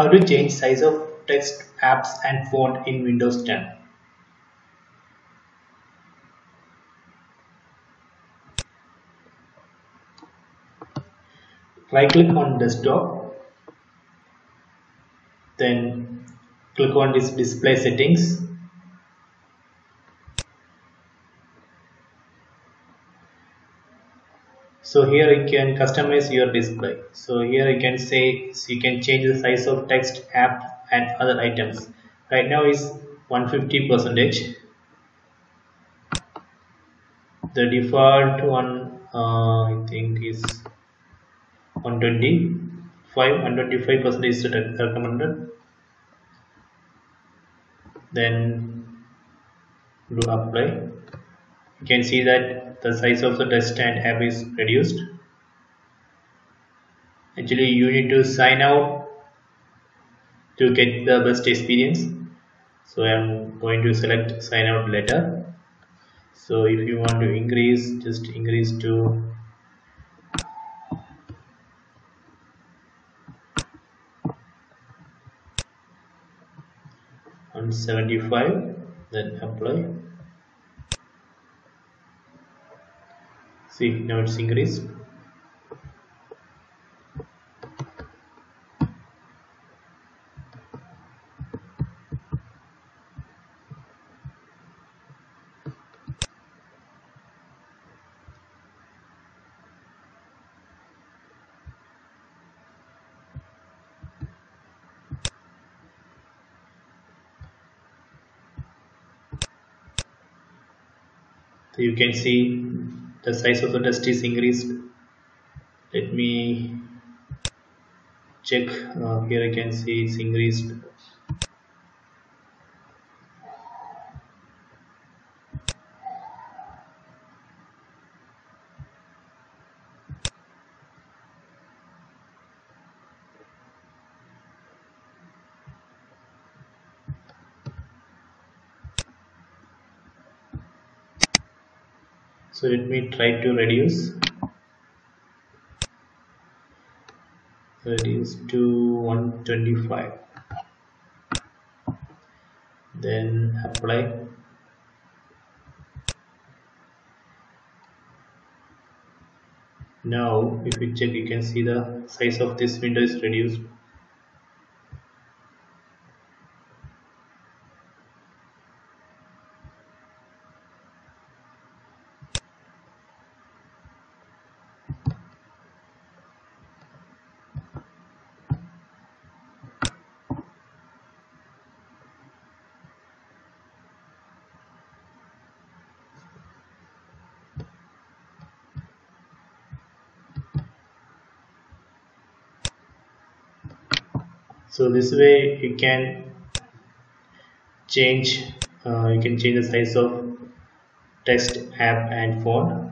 How to change size of text, apps and font in Windows 10. Right click on desktop, then click on this display settings. So here you can customize your display. So here you can say so you can change the size of text, app and other items. Right now is 150 percentage. The default one uh, I think is 125 125 percent is recommended then do apply you can see that the size of the test and app is reduced. Actually you need to sign out to get the best experience. So I am going to select sign out later so if you want to increase just increase to 175 then apply see now it's increased so you can see the size of the dust is increased. Let me check. Uh, here I can see it's increased so let me try to reduce. Reduce to 125 then apply. Now if you check you can see the size of this window is reduced so this way you can change uh, you can change the size of text app and font